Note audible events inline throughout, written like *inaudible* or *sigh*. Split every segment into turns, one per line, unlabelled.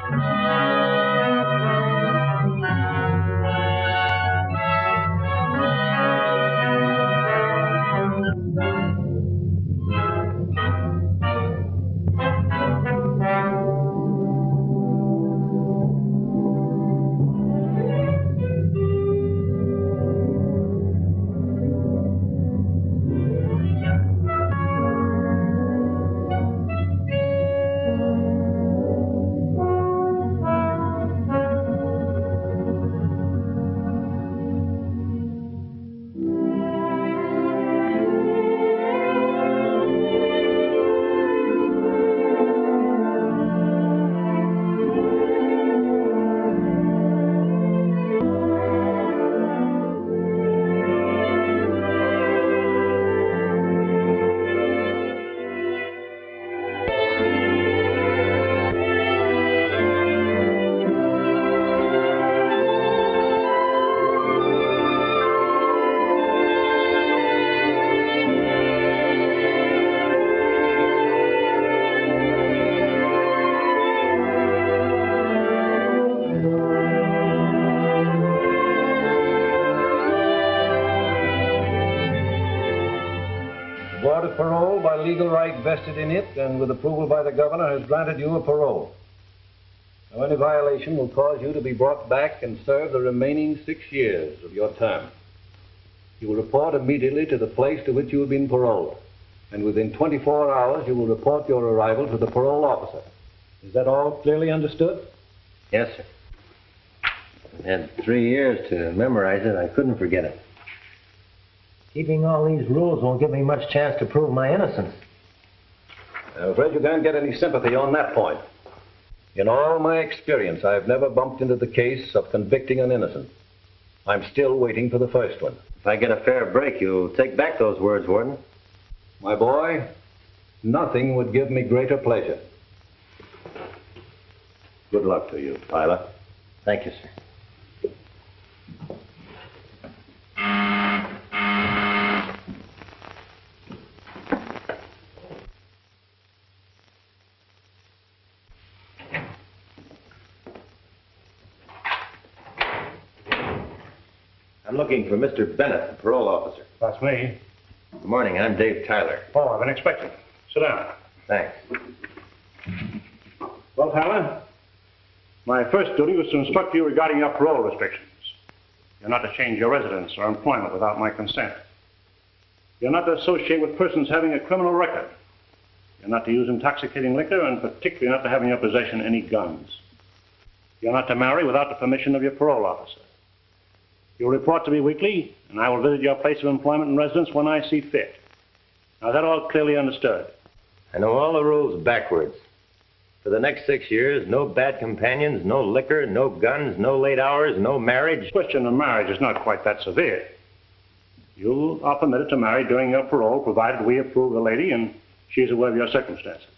Board legal right vested in it and with approval by the governor, has granted you a parole. Now, any violation will cause you to be brought back and serve the remaining six years of your term. You will report immediately to the place to which you have been paroled, and within 24 hours you will report your arrival to the parole officer. Is that all clearly understood?
Yes, sir. I've had three years to memorize it. I couldn't forget it. Keeping all these rules won't give me much chance to prove my innocence.
I'm afraid you can't get any sympathy on that point. In all my experience, I've never bumped into the case of convicting an innocent. I'm still waiting for the first one.
If I get a fair break, you'll take back those words, Warden.
My boy, nothing would give me greater pleasure. Good luck to you, Tyler.
Thank you, sir. Looking for Mr. Bennett, the parole officer.
That's me.
Good morning. I'm Dave Tyler.
Oh, I've been expecting. Sit down.
Thanks.
Well, Tyler, my first duty was to instruct you regarding your parole restrictions. You're not to change your residence or employment without my consent. You're not to associate with persons having a criminal record. You're not to use intoxicating liquor, and particularly not to have in your possession any guns. You're not to marry without the permission of your parole officer. You'll report to me weekly, and I will visit your place of employment and residence when I see fit. Now, is that all clearly understood?
I know all the rules backwards. For the next six years, no bad companions, no liquor, no guns, no late hours, no marriage.
The question of marriage is not quite that severe. You are permitted to marry during your parole, provided we approve the lady and she is aware of your circumstances.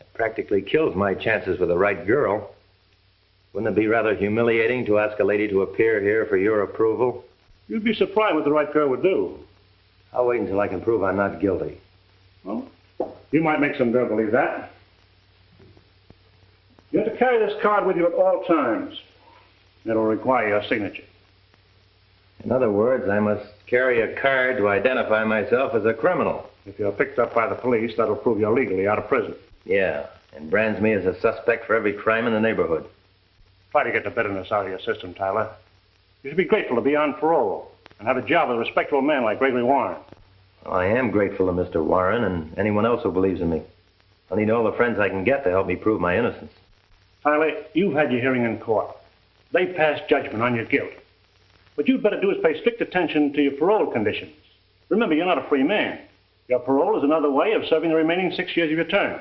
It practically kills my chances with the right girl. Wouldn't it be rather humiliating to ask a lady to appear here for your approval?
You'd be surprised what the right girl would do.
I'll wait until I can prove I'm not guilty.
Well, you might make some girl believe that. You have to carry this card with you at all times. It'll require your signature.
In other words, I must carry a card to identify myself as a criminal.
If you're picked up by the police, that'll prove you're legally out of prison.
Yeah, and brands me as a suspect for every crime in the neighborhood.
Try to get the bitterness out of your system, Tyler. You should be grateful to be on parole and have a job with a respectable man like Gregory Warren.
Well, I am grateful to Mr. Warren and anyone else who believes in me. I need all the friends I can get to help me prove my innocence.
Tyler, you've had your hearing in court. They passed judgment on your guilt. What you'd better do is pay strict attention to your parole conditions. Remember, you're not a free man. Your parole is another way of serving the remaining six years of your term.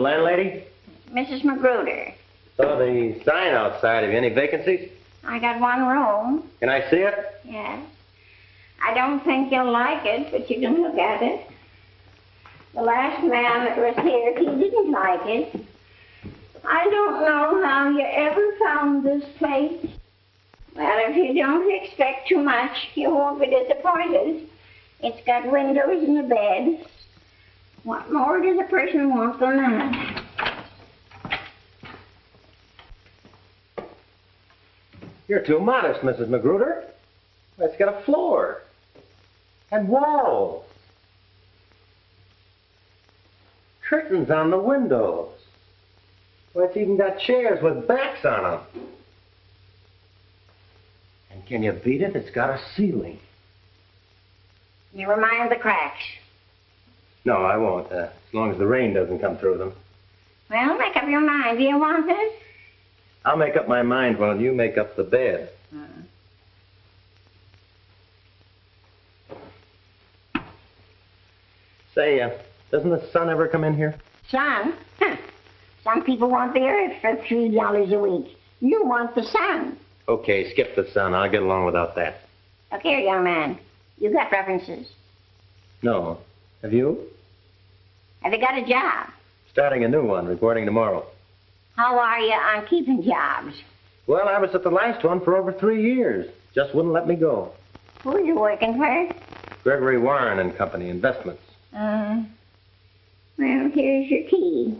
The landlady?
Mrs. Magruder,
Saw the sign outside. Have you any vacancies?
I got one room.
Can I see it?
Yes. I don't think you'll like it, but you can look at it. The last man that was here, he didn't like it. I don't know how you ever found this place. Well, if you don't expect too much, you won't be disappointed. It's got windows and a bed. What more does a person want than that?
You're too modest, Mrs. Magruder. It's got a floor and walls, curtains on the windows. Well, it's even got chairs with backs on them. And can you beat it? It's got a ceiling.
Never mind the cracks.
No, I won't, uh, as long as the rain doesn't come through them.
Well, make up your mind. Do you want this?
I'll make up my mind while you make up the bed. Say, uh, doesn't the sun ever come in here?
Sun? Huh. Some people want the earth for three dollars a week. You want the sun.
Okay, skip the sun. I'll get along without that.
Look here, young man. You got references.
No. Have you?
Have you got a job?
Starting a new one, reporting tomorrow.
How are you on keeping jobs?
Well, I was at the last one for over three years. Just wouldn't let me go.
Who are you working for?
Gregory Warren and Company Investments.
Uh, well, here's your key.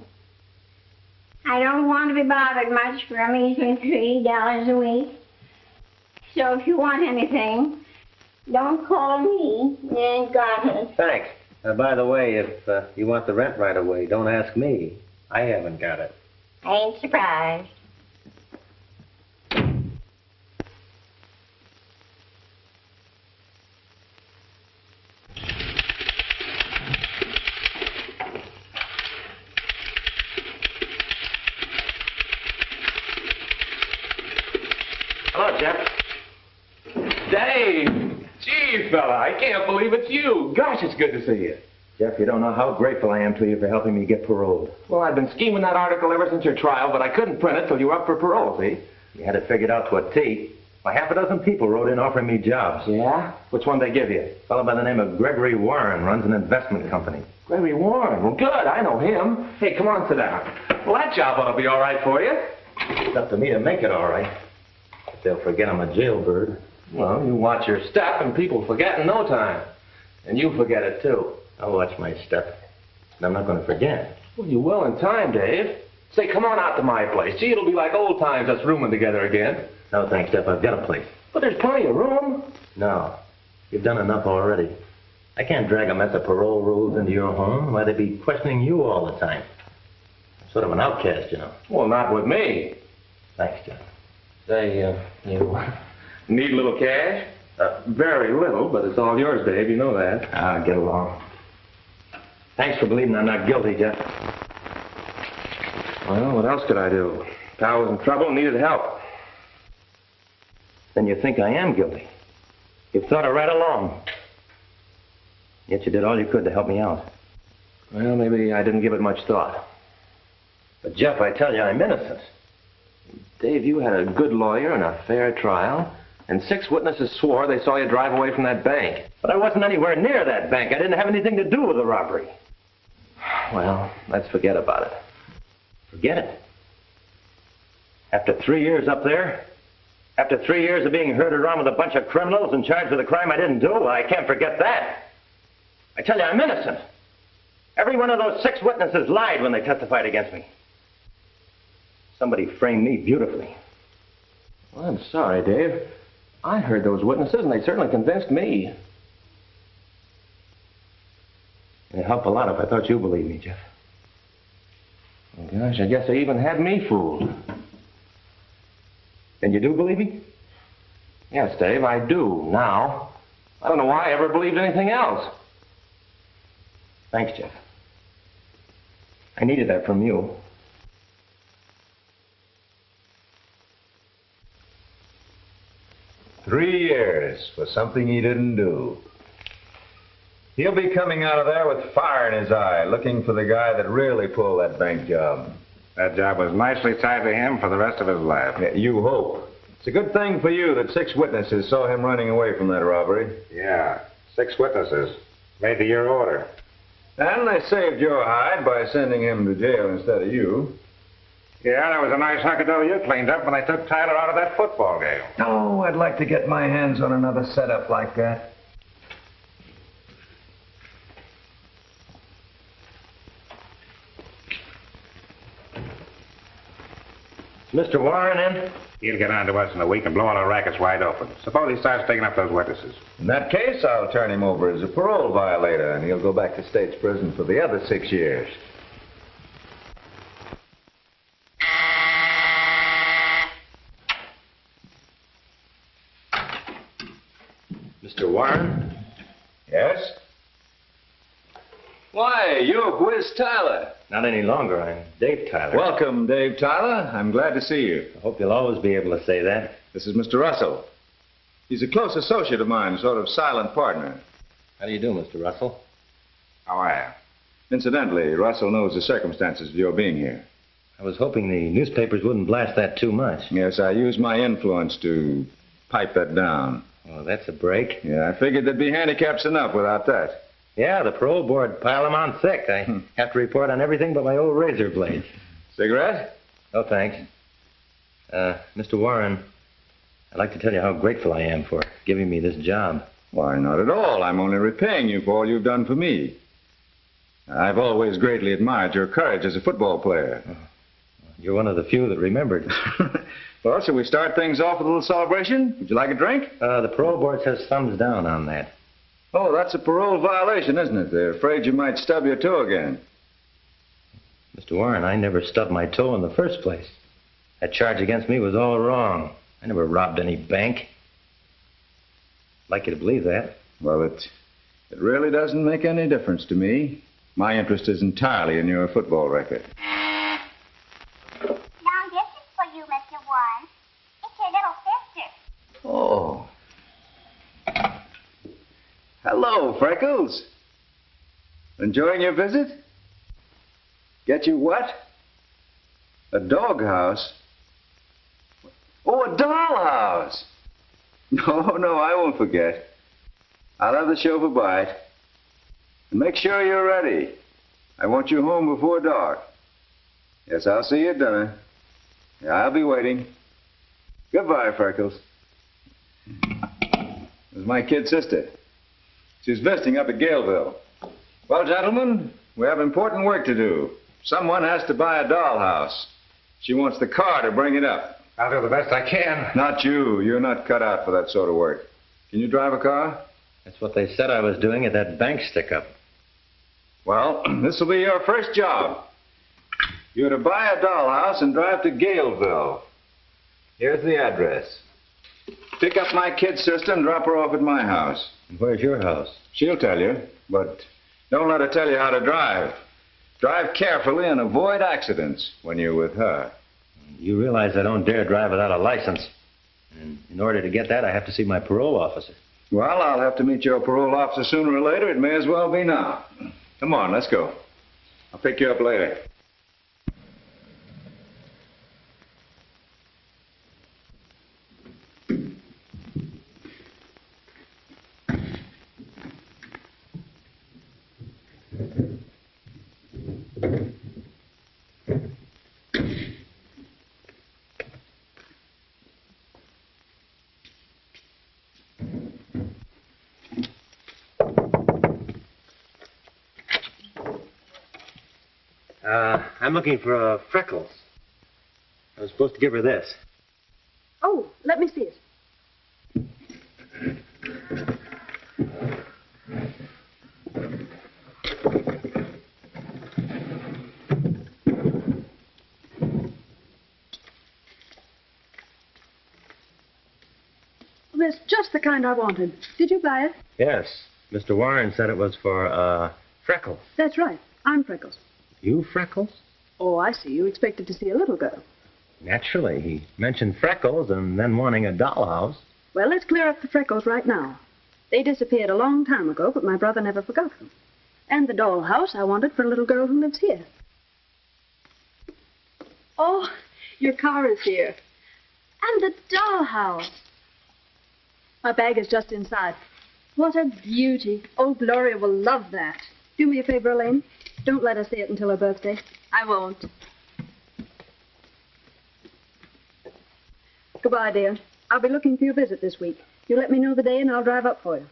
I don't want to be bothered much for a measly three dollars a week. So if you want anything, don't call me. You ain't got it.
Thanks. Uh, by the way, if uh, you want the rent right away, don't ask me. I haven't got it.
I ain't surprised.
Hello, Jeff.
Dave! Gee, fella, I can't believe it's you. Gosh, it's good to see you.
Jeff, you don't know how grateful I am to you for helping me get paroled.
Well, I've been scheming that article ever since your trial, but I couldn't print it till you were up for parole, see?
You had it figured out to a T. Why, half a dozen people wrote in offering me jobs.
Yeah? Which one they give you?
A fellow by the name of Gregory Warren runs an investment company.
Gregory Warren. Well, good. I know him. Hey, come on, sit down. Well, that job ought to be all right for you.
It's up to me to make it all right. But they'll forget I'm a jailbird.
Well, you watch your step, and people forget in no time. And you forget it, too.
I'll watch my step. And I'm not going to forget.
Well, you will in time, Dave. Say, come on out to my place. Gee, it'll be like old times us rooming together again.
No, thanks, Jeff. I've got a place.
But there's plenty of room.
No. You've done enough already. I can't drag a mess of parole rules into your home. Why, they'd be questioning you all the time. I'm sort of an outcast, you know.
Well, not with me.
Thanks, Jeff.
Say, uh, you need a little cash? Uh, very little, but it's all yours, Dave. You know that.
I'll get along. Thanks for believing I'm not guilty, Jeff.
Well, what else could I do? Pal was in trouble and needed help.
Then you think I am guilty. You've thought it right along. Yet you did all you could to help me out.
Well, maybe I didn't give it much thought.
But, Jeff, I tell you, I'm innocent.
Dave, you had a good lawyer and a fair trial, and six witnesses swore they saw you drive away from that bank.
But I wasn't anywhere near that bank. I didn't have anything to do with the robbery. *sighs*
Well, let's forget about it.
Forget it. After three years up there, after three years of being herded around with a bunch of criminals and charged with a crime I didn't do, I can't forget that. I tell you, I'm innocent. Every one of those six witnesses lied when they testified against me. Somebody framed me beautifully.
Well, I'm sorry, Dave. I heard those witnesses, and they certainly convinced me.
It'd help a lot if I thought you believed me, Jeff.
Oh, gosh, I guess they even had me fooled.
Then you do believe me?
Yes, Dave, I do, now. I don't know why I ever believed anything else.
Thanks, Jeff. I needed that from you.
Three years for something he didn't do. He'll be coming out of there with fire in his eye, looking for the guy that really pulled that bank job.
That job was nicely tied to him for the rest of his life.
Yeah, You hope. It's a good thing for you that six witnesses saw him running away from that robbery.
Yeah, six witnesses. Made to your order.
And they saved your hide by sending him to jail instead of you.
Yeah, that was a nice hunk of you cleaned up when they took Tyler out of that football game.
Oh, I'd like to get my hands on another setup like that.
Mr. Warren in?
He'll get on to us in a week and blow all our rackets wide open. Suppose he starts taking up those witnesses.
In that case, I'll turn him over as a parole violator, and he'll go back to state's prison for the other six years.
Mr. Warren?
Yes?
Why, you're Whiz Tyler.
Not any longer. I'm Dave Tyler.
Welcome, Dave Tyler. I'm glad to see you.
I hope you'll always be able to say that.
This is Mr. Russell. He's a close associate of mine, sort of silent partner.
How do you do, Mr. Russell?
How are you? Incidentally, Russell knows the circumstances of your being here.
I was hoping the newspapers wouldn't blast that too much.
Yes, I used my influence to pipe that down.
Well, that's a break.
Yeah, I figured there'd be handicaps enough without that.
Yeah, the parole board pile 'em on thick. I have to report on everything but my old razor blade. *laughs*
Cigarette?
Oh, thanks. Uh, Mr. Warren, I'd like to tell you how grateful I am for giving me this job.
Why, not at all. I'm only repaying you for all you've done for me. I've always greatly admired your courage as a football player.
You're one of the few that remembered. *laughs*
well, shall we start things off with a little celebration? Would you like a drink?
Uh, the parole board says thumbs down on that.
Oh, that's a parole violation, isn't it? They're afraid you might stub your toe again.
Mr. Warren, I never stubbed my toe in the first place. That charge against me was all wrong. I never robbed any bank. I'd like you to believe that.
Well, it, it really doesn't make any difference to me. My interest is entirely in your football record.
Now this is for you, Mr. Warren. It's your little sister.
Oh. Hello, Freckles. Enjoying your visit? Get you what? A doghouse? Oh, a dollhouse. *laughs* No, no, I won't forget. I'll have the chauffeur by it. And make sure you're ready. I want you home before dark. Yes, I'll see you at dinner. Yeah, I'll be waiting. Goodbye, Freckles. This is my kid sister. She's visiting up at Galeville. Well, gentlemen, we have important work to do. Someone has to buy a dollhouse. She wants the car to bring it up.
I'll do the best I can.
Not you. You're not cut out for that sort of work. Can you drive a car?
That's what they said I was doing at that bank stick up.
Well, *clears throat* this will be your first job. You're to buy a dollhouse and drive to Galeville. Here's the address. Pick up my kid sister and drop her off at my house.
Where's your house?
She'll tell you, but don't let her tell you how to drive. Drive carefully and avoid accidents when you're with her.
You realize I don't dare drive without a license. And in order to get that, I have to see my parole officer.
Well, I'll have to meet your parole officer sooner or later. It may as well be now. Come on, let's go. I'll pick you up later.
Uh, I'm looking for uh, Freckles. I was supposed to give her this.
Oh, let me see it. Well, that's just the kind I wanted. Did you buy it?
Yes. Mr. Warren said it was for, uh, Freckles.
That's right. I'm Freckles.
You, Freckles?
Oh, I see. You expected to see a little girl.
Naturally. He mentioned Freckles and then wanting a dollhouse.
Well, let's clear up the freckles right now. They disappeared a long time ago, but my brother never forgot them. And the dollhouse I wanted for a little girl who lives here. Oh, your car is here. And the dollhouse. My bag is just inside. What a beauty. Oh, Gloria will love that. Do me a favor, Elaine. Don't let her see it until her birthday.
I won't.
Goodbye, dear. I'll be looking for your visit this week. You let me know the day and I'll drive up for you.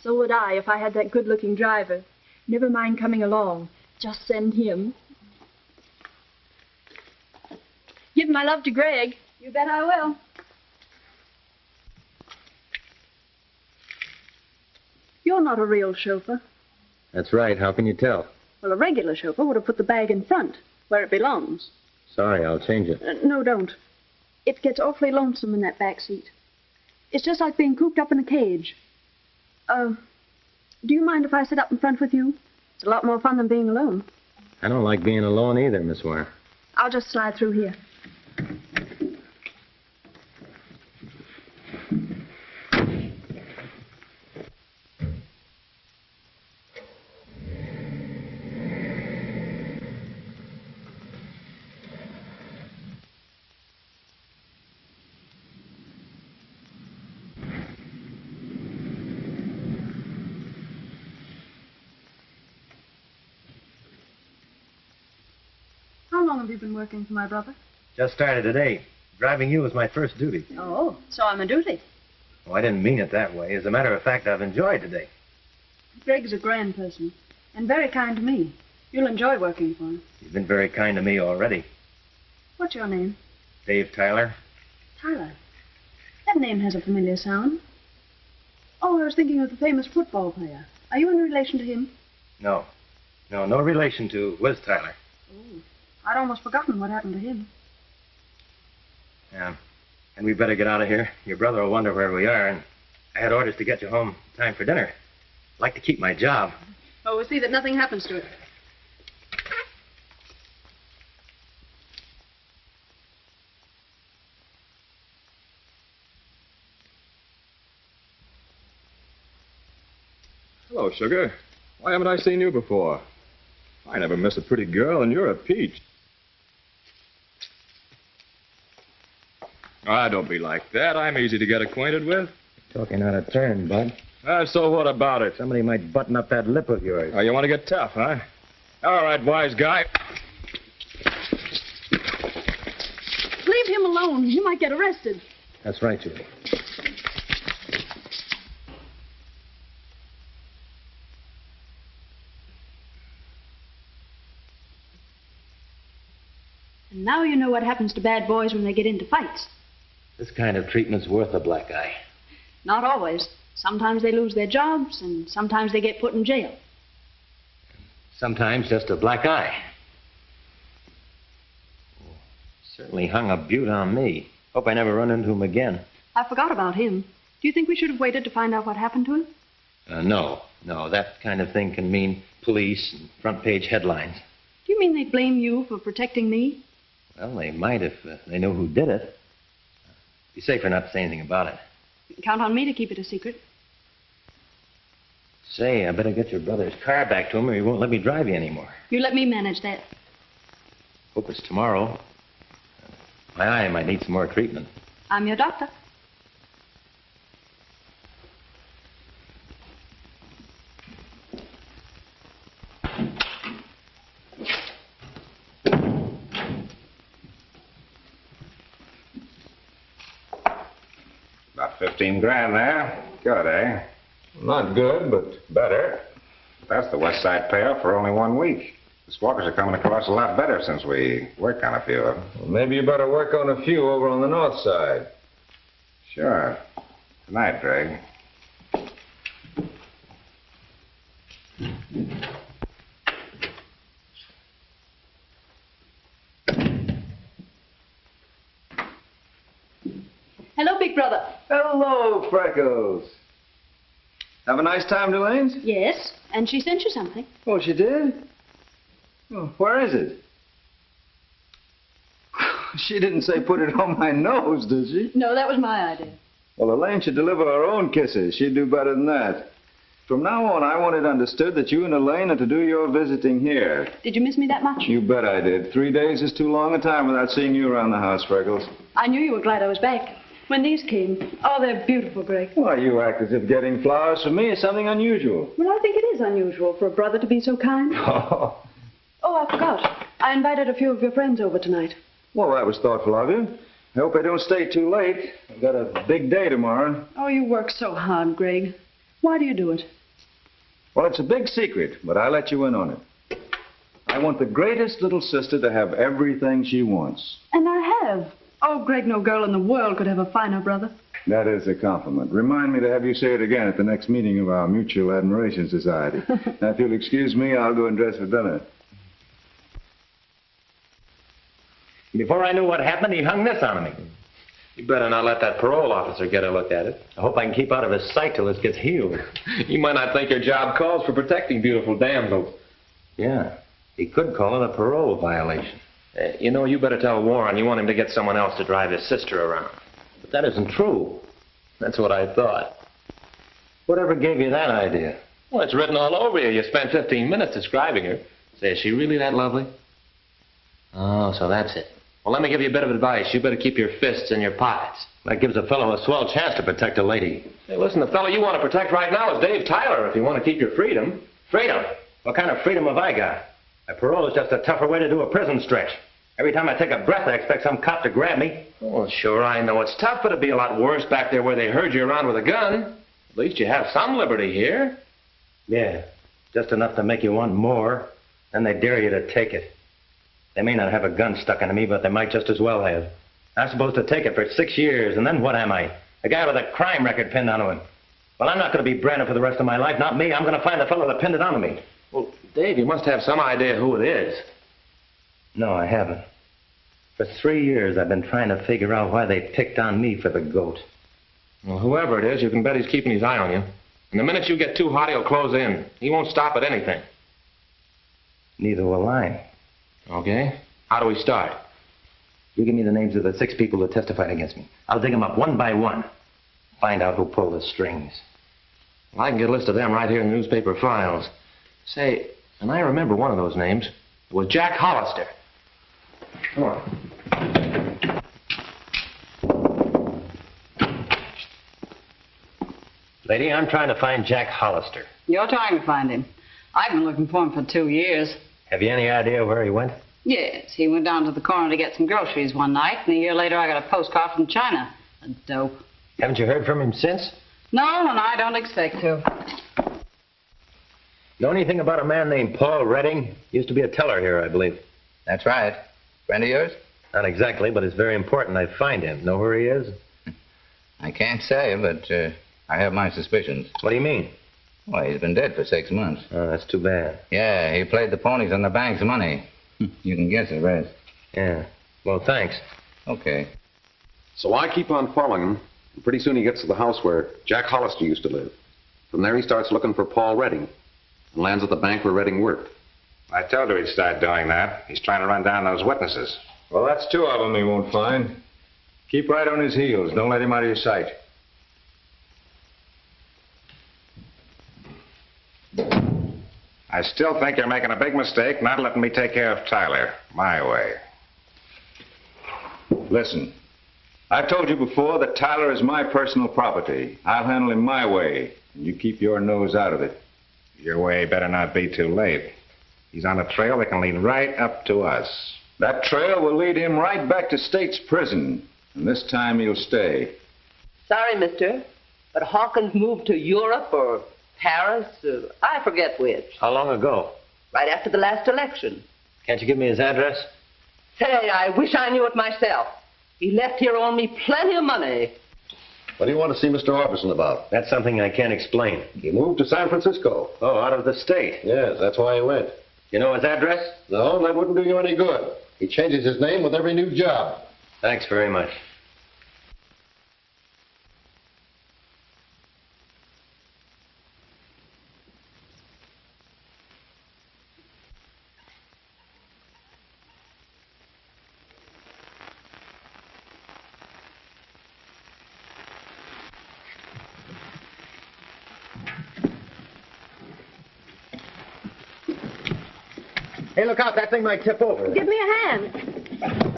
So would I if I had that good looking driver. Never mind coming along. Just send him. Give my love to Greg.
You bet I will. You're not a real chauffeur.
That's right. How can you tell?
Well, a regular chauffeur would have put the bag in front, where it belongs.
Sorry, I'll change it.
Uh, no, don't. It gets awfully lonesome in that back seat. It's just like being cooped up in a cage. Uh, do you mind if I sit up in front with you? It's a lot more fun than being alone.
I don't like being alone either, Miss Ware.
I'll just slide through here. Have been working for my brother?
Just started today. Driving you was my first duty.
Oh, so I'm a duty.
Oh, I didn't mean it that way. As a matter of fact, I've enjoyed today.
Greg's a grand person, and very kind to me. You'll enjoy working for him.
You've been very kind to me already.
What's your name?
Dave Tyler.
Tyler. That name has a familiar sound. Oh, I was thinking of the famous football player. Are you in relation to him?
No. No, no relation to Whiz Tyler.
Oh, I'd almost forgotten what happened to him.
Yeah. And we better get out of here. Your brother will wonder where we are, and I had orders to get you home in time for dinner. I'd like to keep my job.
Oh, we'll see that nothing happens to it.
Hello, Sugar. Why haven't I seen you before? I never miss a pretty girl, and you're a peach. Ah, don't be like that. I'm easy to get acquainted with.
Talking out of turn, Bud.
Ah, so what about it?
Somebody might button up that lip of yours.
Oh, you want to get tough, huh? All right, wise guy.
Leave him alone. You might get arrested.
That's right, Julie.
And now you know what happens to bad boys when they get into fights.
This kind of treatment's worth a black eye.
Not always. Sometimes they lose their jobs, and sometimes they get put in jail.
Sometimes just a black eye. Certainly hung a beaut on me. Hope I never run into him again.
I forgot about him. Do you think we should have waited to find out what happened to him?
Uh, no, no. That kind of thing can mean police and front page headlines.
Do you mean they'd blame you for protecting me?
Well, they might if uh, they knew who did it. Be safer not to say anything about it.
Count on me to keep it a secret.
Say, I better get your brother's car back to him or he won't let me drive you anymore.
You let me manage that.
Hope it's tomorrow. My eye might need some more treatment.
I'm your doctor.
About 15 grand there. Good, eh?
Not good, but better.
That's the West Side payoff for only one week. The squawkers are coming across a lot better since we work on a few of them.
Well, maybe you better work on a few over on the north side.
Sure. Tonight, Greg.
Hello, Big Brother.
Have a nice time, Delane's?
Yes, and she sent you something.
Oh, she did? Oh, where is it? *laughs* She didn't say put it on my nose, did she?
No, that was my idea.
Well, Elaine should deliver her own kisses. She'd do better than that. From now on, I want it understood that you and Elaine are to do your visiting here.
Did you miss me that much?
You bet I did. Three days is too long a time without seeing you around the house, Freckles.
I knew you were glad I was back. When these came, oh, they're beautiful, Greg.
Why, you act as if getting flowers from me is something unusual.
Well, I think it is unusual for a brother to be so kind. *laughs*
Oh,
Oh, I forgot. I invited a few of your friends over tonight.
well, that was thoughtful of you. I hope I don't stay too late. I've got a big day tomorrow.
Oh, you work so hard, Greg. Why do you do it?
Well, it's a big secret, but I let you in on it. I want the greatest little sister to have everything she wants.
And I have. Oh, Greg, no girl in the world could have a finer brother.
That is a compliment. Remind me to have you say it again at the next meeting of our Mutual Admiration Society. *laughs* now, if you'll excuse me, I'll go and dress for dinner.
Before I knew what happened, he hung this on me.
You better not let that parole officer get a look at it.
I hope I can keep out of his sight till this gets healed. *laughs*
You might not think your job calls for protecting beautiful damsels.
Yeah, he could call it a parole violation.
Uh, you know, you better tell Warren you want him to get someone else to drive his sister around.
But that isn't true.
That's what I thought.
Whatever gave you that idea?
Well, it's written all over you. You spent 15 minutes describing her. Say, is she really that lovely? Oh, so that's it. Well, let me give you a bit of advice. You better keep your fists in your pockets.
That gives a fellow a swell chance to protect a lady.
Hey, listen, the fellow you want to protect right now is Dave Tyler if you want to keep your freedom.
Freedom? What kind of freedom have I got? A parole is just a tougher way to do a prison stretch. Every time I take a breath, I expect some cop to grab me.
Oh, sure, I know it's tough, but it'd be a lot worse back there where they herd you around with a gun. At least you have some liberty here.
Yeah, just enough to make you want more. Then they dare you to take it. They may not have a gun stuck into me, but they might just as well have. I'm supposed to take it for six years, and then what am I? A guy with a crime record pinned onto him. Well, I'm not going to be branded for the rest of my life. Not me. I'm going to find the fellow that pinned it onto me.
Well, Dave, you must have some idea who it is.
No, I haven't. For three years, I've been trying to figure out why they picked on me for the goat.
Well, whoever it is, you can bet he's keeping his eye on you. And the minute you get too hot, he'll close in. He won't stop at anything.
Neither will I.
Okay. How do we start?
You give me the names of the six people who testified against me. I'll dig them up one by one. Find out who pulled the strings.
Well, I can get a list of them right here in the newspaper files. Say, and I remember one of those names. It was Jack Hollister. Come on.
Lady, I'm trying to find Jack Hollister.
You're trying to find him. I've been looking for him for two years.
Have you any idea where he went?
Yes, he went down to the corner to get some groceries one night, and a year later I got a postcard from China. A dope.
Haven't you heard from him since?
No, and I don't expect to.
Know anything about a man named Paul Redding? He used to be a teller here, I believe.
That's right. Friend of yours?
Not exactly, but it's very important I find him. Know where he is?
I can't say, but uh, I have my suspicions.
What do you mean?
Well, he's been dead for six months.
Oh, that's too bad.
Yeah, he played the ponies on the bank's money. *laughs* You can guess the rest.
Yeah. Well, thanks.
Okay.
So I keep on following him, and pretty soon he gets to the house where Jack Hollister used to live. From there he starts looking for Paul Redding, and lands at the bank where Redding worked.
I told you he'd start doing that. He's trying to run down those witnesses.
Well, that's two of them he won't find. Keep right on his heels. Don't let him out of your sight.
I still think you're making a big mistake not letting me take care of Tyler my way.
Listen, I've told you before that Tyler is my personal property. I'll handle him my way, and you keep your nose out of it.
Your way better not be too late. He's on a trail that can lead right up to us.
That trail will lead him right back to State's prison, and this time he'll stay.
Sorry, mister, but Hawkins moved to Europe or Paris, uh, I forget which,
How long ago?
right after the last election.
Can't you give me his address?
Say, I wish I knew it myself. He left here owing me plenty of money.
What do you want to see Mr. Orbison about?
That's something I can't explain.
He moved to San Francisco.
Oh, out of the state.
Yes, that's why he went.
You know his address?
No, that wouldn't do you any good. He changes his name with every new job.
Thanks very much. that thing might tip over.
Give me a hand.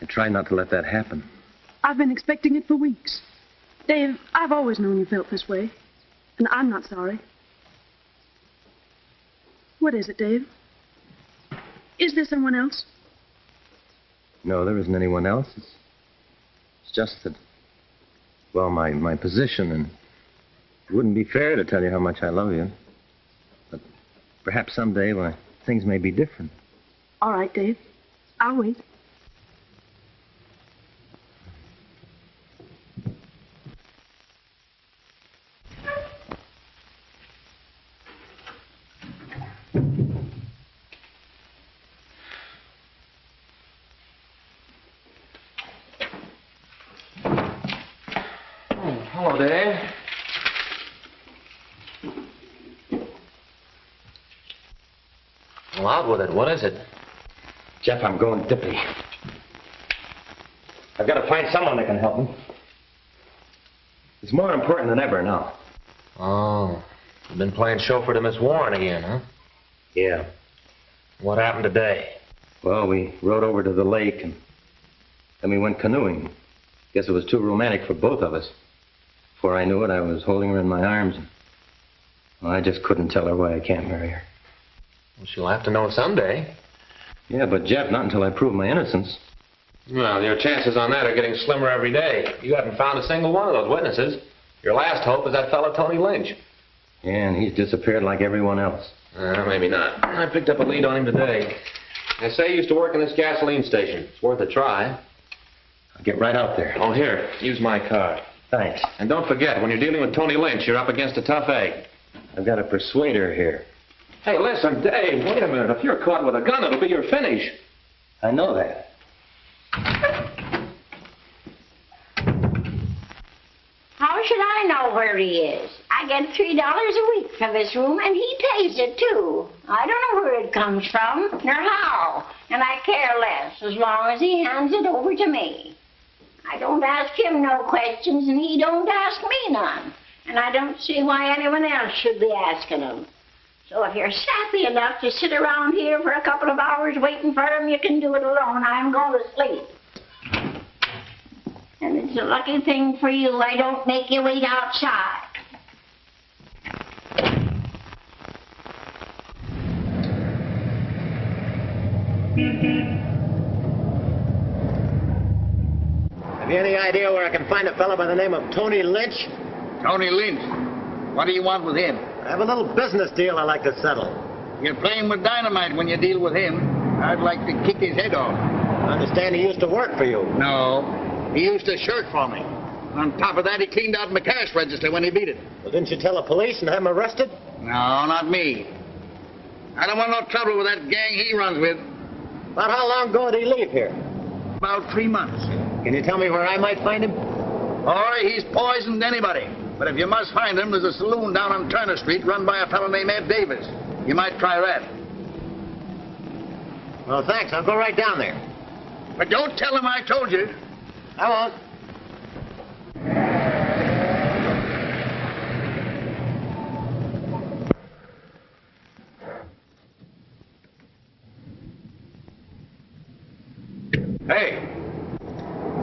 I try not to let that happen.
I've been expecting it for weeks. Dave, I've always known you felt this way. And I'm not sorry. What is it, Dave? Is there someone else?
No, there isn't anyone else. It's just that, well, my, my position, and it wouldn't be fair to tell you how much I love you. But perhaps someday, why, things may be different.
All right, Dave. I'll wait.
Hello, Dave. Out with it. What is it?
Jeff, I'm going dippy. I've got to find someone that can help me. It's more important than ever now.
Oh, you've been playing chauffeur to Miss Warren again, huh?
Yeah.
What happened today?
Well, we rode over to the lake and then we went canoeing. Guess it was too romantic for both of us. Before I knew it, I was holding her in my arms. Well, I just couldn't tell her why I can't marry her.
Well, she'll have to know someday.
Yeah, but Jeff, not until I prove my innocence.
Well, your chances on that are getting slimmer every day. You haven't found a single one of those witnesses. Your last hope is that fellow Tony Lynch.
Yeah, and he's disappeared like everyone else.
Uh, maybe not. I picked up a lead on him today. They say he used to work in this gasoline station. It's worth a try.
I'll get right out there.
Oh, here, use my card.
Thanks.
And don't forget, when you're dealing with Tony Lynch, you're up against a tough egg.
I've got a persuader here.
Hey, listen, Dave, wait a minute. If you're caught with a gun, it'll be your finish.
I know that.
How should I know where he is? I get three dollars a week for this room, and he pays it too. I don't know where it comes from, nor how, and I care less as long as he hands it over to me. I don't ask him no questions, and he don't ask me none, and I don't see why anyone else should be asking them. So if you're sappy enough to sit around here for a couple of hours waiting for him, you can do it alone. I'm going to sleep. And it's a lucky thing for you I don't make you wait outside.
Have you any idea where I can find a fellow by the name of Tony Lynch?
Tony Lynch. What do you want with him?
I have a little business deal I'd like to settle.
You're playing with dynamite when you deal with him. I'd like to kick his head off.
I understand he used to work for you.
No. He used to shirt for me. On top of that, he cleaned out my cash register when he beat it.
Well, didn't you tell the police and have him arrested?
No, not me. I don't want no trouble with that gang he runs with.
About how long ago did he leave here?
About three months.
Can you tell me where I might find him?
Or he's poisoned anybody. But if you must find him, there's a saloon down on Turner Street run by a fellow named Ed Davis. You might try that.
Well, thanks. I'll go right down there.
But don't tell him I told you.
I won't.
Hey,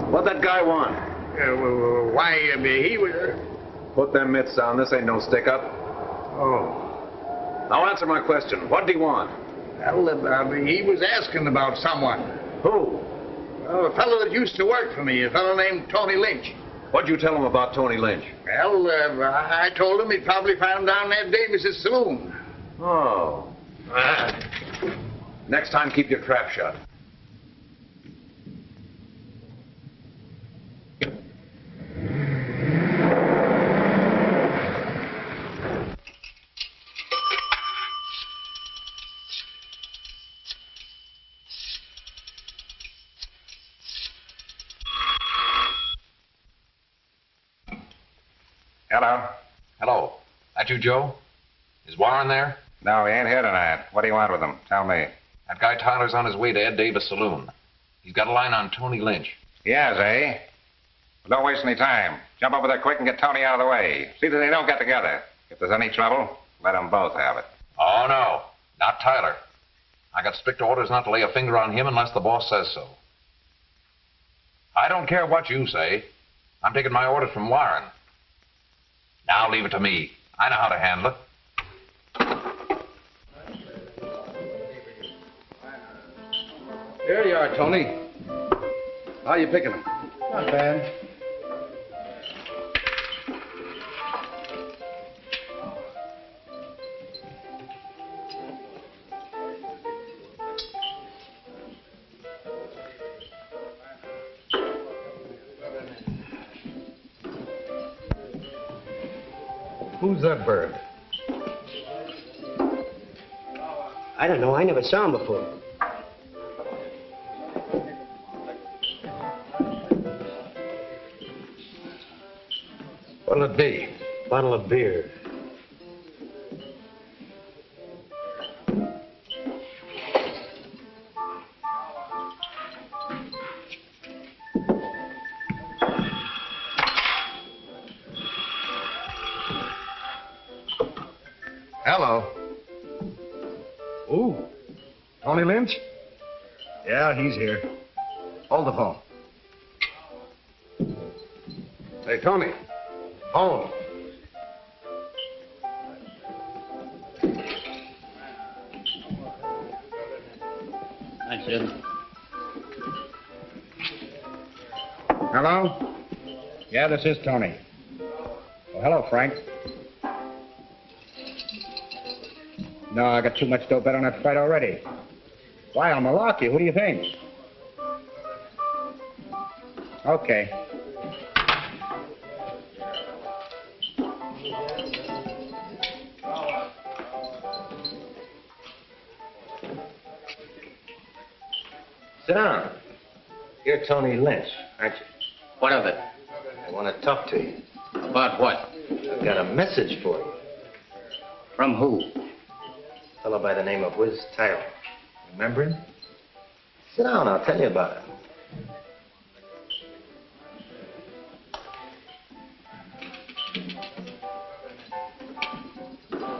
what that guy want?
Uh, well, why, uh, he was... Uh...
Put them mitts down. This ain't no stick-up.
Oh.
Now answer my question. What do you want?
Well, uh, he was asking about someone.
Who?
Oh, a fellow that used to work for me, a fellow named Tony Lynch.
What'd you tell him about Tony Lynch?
Well, uh, I told him he'd probably find him down at Davis's saloon.
Oh. Ah. Next time, keep your trap shut.
Hello.
Hello. That you, Joe? Is Warren there?
No, he ain't here tonight. What do you want with him? Tell me.
That guy Tyler's on his way to Ed Davis' saloon. He's got a line on Tony Lynch.
He has, eh? Well, don't waste any time. Jump over there quick and get Tony out of the way. See that they don't get together. If there's any trouble, let them both have it.
Oh, no. Not Tyler. I got strict orders not to lay a finger on him unless the boss says so.
I don't care what you say. I'm taking my orders from Warren. Now leave it to me. I know how to handle it.
Here you are, Tony. How you picking them?
Not bad.
That bird?
I don't know. I never saw him before.
What'll it be?
Bottle of beer.
Hello?
Yeah,
this is Tony. Oh, hello, Frank. No, I got too much dough bet on that fight already. Why, I'm a Milwaukee. Who do you think? Okay.
Tony Lynch, aren't you?
What of it?
I want to talk to you.
About what?
I've got a message for you.
From who?
A fellow by the name of Whiz Tyler. Remember him? Sit down, I'll tell you about it.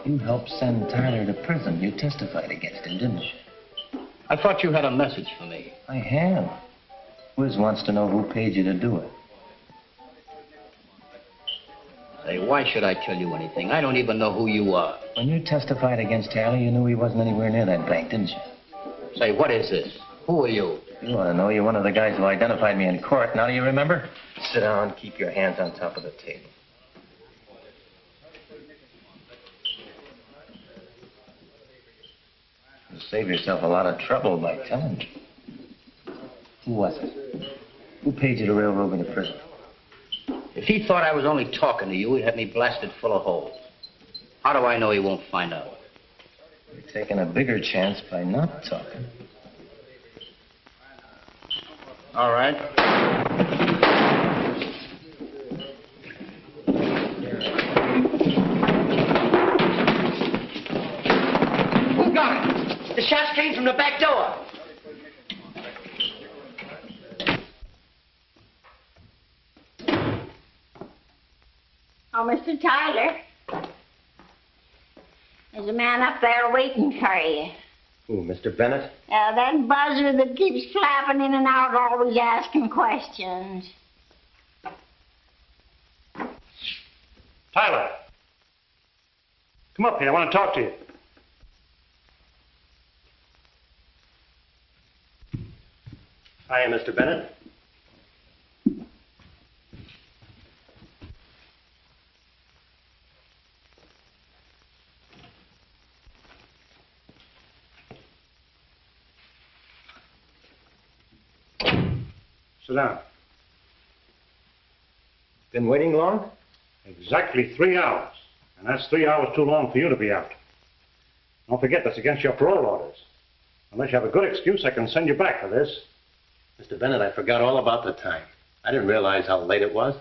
You helped send Tyler to prison. You testified against him, didn't you?
I thought you had a message for me.
I have. Whiz wants to know who paid you to do it.
Say, why should I tell you anything? I don't even know who you are.
When you testified against Tyler, you knew he wasn't anywhere near that bank, didn't you?
Say, what is this? Who are you?
You want to know you're one of the guys who identified me in court. Now do you remember? Sit down, keep your hands on top of the table. You save yourself a lot of trouble by telling me. Who was it? Who paid you to railroad me to prison?
If he thought I was only talking to you, he'd have me blasted full of holes. How do I know he won't find out?
You're taking a bigger chance by not talking.
All right.
Mr. Tyler. There's a man up there waiting for you.
Who, Mr. Bennett?
Uh, that buzzer that keeps flapping in and out, always asking questions.
Tyler. Come up here. I want to talk to you.
Hi, Mr. Bennett.
Sit down.
Been waiting long?
Exactly three hours. And that's three hours too long for you to be out. Don't forget, that's against your parole orders. Unless you have a good excuse, I can send you back for this.
Mr. Bennett, I forgot all about the time. I didn't realize how late it was.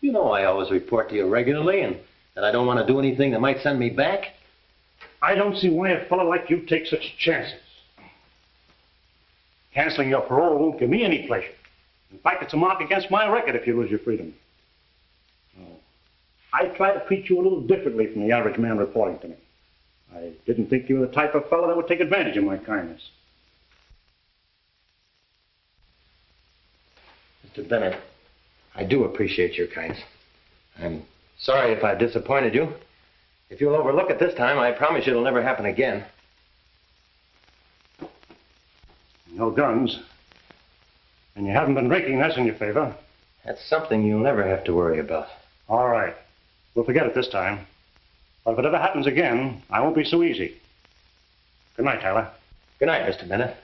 You know I always report to you regularly and that I don't want to do anything that might send me back.
I don't see why a fellow like you takes such chances. Canceling your parole won't give me any pleasure. In fact, it's a mark against my record if you lose your freedom. Oh. I try to treat you a little differently from the average man reporting to me. I didn't think you were the type of fellow that would take advantage of my kindness.
Mr. Bennett, I do appreciate your kindness. I'm sorry if I've disappointed you. If you'll overlook it this time, I promise you it'll never happen again.
No guns. And you haven't been raking that's in your favor.
That's something you'll never have to worry about.
All right. We'll forget it this time. But if it ever happens again, I won't be so easy. Good night, Tyler.
Good night, Mr. Bennett.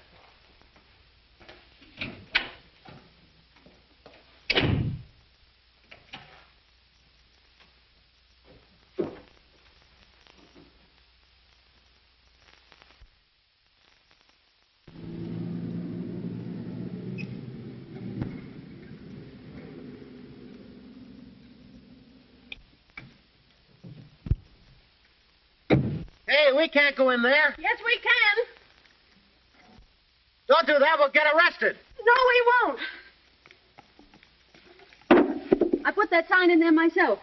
Hey, we can't go in there.
Yes, we can.
Don't do that. We'll get arrested.
No, we won't. I put that sign in there myself.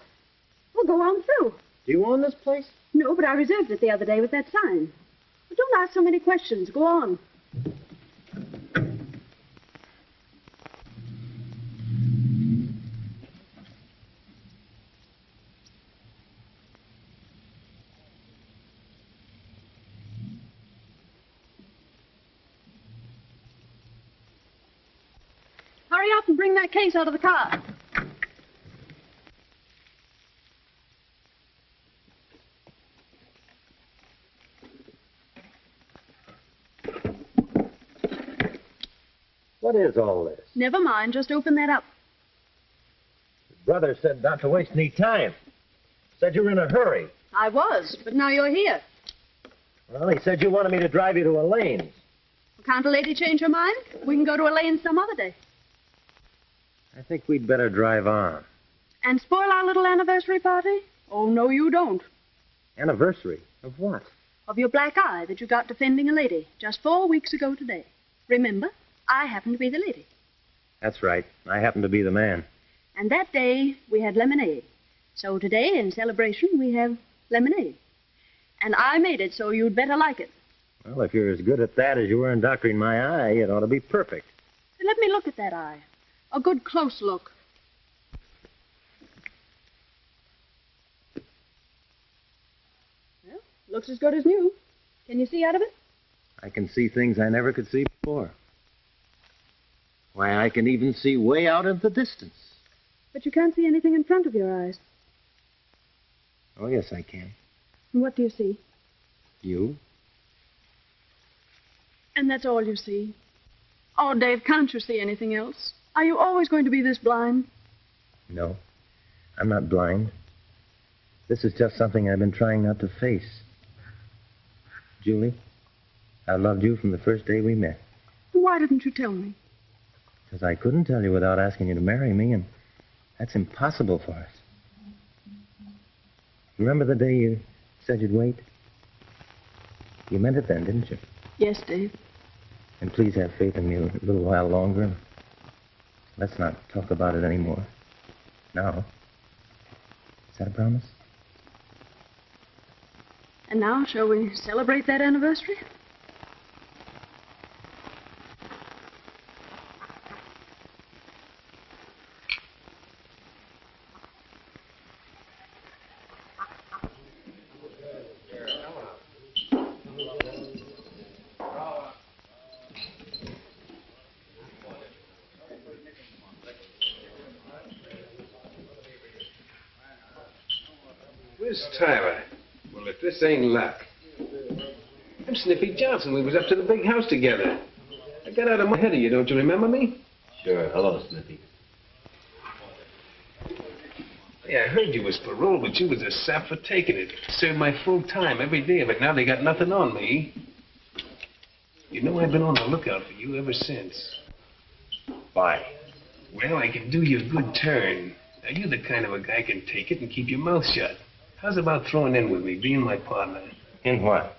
We'll go on through.
Do you own this place?
No, but I reserved it the other day with that sign. But don't ask so many questions. Go on. Hurry up and bring that case out of the car.
What is all this?
Never mind, just open that up.
Your Brother said not to waste any time. Said you were in a hurry.
I was, but now you're here.
Well, he said you wanted me to drive you to Elaine's.
Can't a lady change her mind? We can go to Elaine some other day.
I think we'd better drive on.
And spoil our little anniversary party? Oh, no, you don't.
Anniversary? Of what?
Of your black eye that you got defending a lady just four weeks ago today. Remember, I happen to be the lady.
That's right. I happen to be the man.
And that day we had lemonade. So today, in celebration, we have lemonade. And I made it, so you'd better like it.
Well, if you're as good at that as you were in doctoring my eye, it ought to be perfect.
Let me look at that eye. A good close look. Well, looks as good as new. Can you see out of it?
I can see things I never could see before. Why, I can even see way out into the distance.
But you can't see anything in front of your eyes.
Oh, yes, I can.
And what do you see?
You?
And that's all you see. Oh, Dave, can't you see anything else? Are you always going to be this blind?
No. I'm not blind. This is just something I've been trying not to face. Julie, I loved you from the first day we met.
Why didn't you tell me?
Because I couldn't tell you without asking you to marry me, and that's impossible for us. Remember the day you said you'd wait? You meant it then, didn't you?
Yes, Dave.
And please have faith in me a little while longer. Let's not talk about it anymore. Now. Is that a promise?
And now, shall we celebrate that anniversary?
Where's Tyler? Well, if this ain't luck. I'm Sniffy Johnson. We was up to the big house together. I got out of my head of you, don't you remember me?
Sure. Hello, Sniffy.
Yeah, I heard you was paroled, but you was a sap for taking it. Served my full time every day, but now they got nothing on me. You know I've been on the lookout for you ever since.
Why?
Well, I can do you a good turn. Now, you're the kind of a guy can take it and keep your mouth shut. How's about throwing in with me, being my partner?
In what?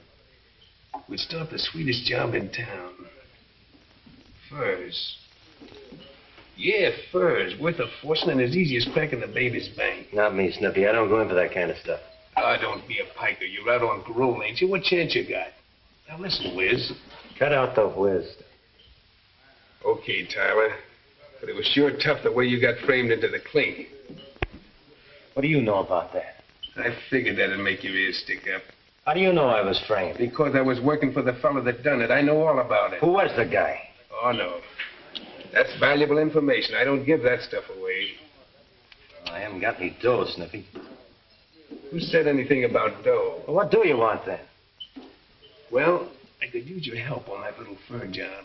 We'd start the sweetest job in town. Furs. Yeah, furs. Worth a fortune and as easy as cracking the baby's bank.
Not me, Sniffy. I don't go in for that kind of stuff.
Ah, don't be a piker. You're out on parole, ain't you? What chance you got? Now listen, Whiz.
Cut out the whiz.
Okay, Tyler. But it was sure tough the way you got framed into the clink.
What do you know about that?
I figured that'd make your ears stick up.
How do you know I was framed?
Because I was working for the fellow that done it. I know all about it.
Who was the guy?
Oh, no. That's valuable information. I don't give that stuff away.
I haven't got any dough, Sniffy.
Who said anything about dough?
Well, what do you want then?
Well, I could use your help on that little fur job.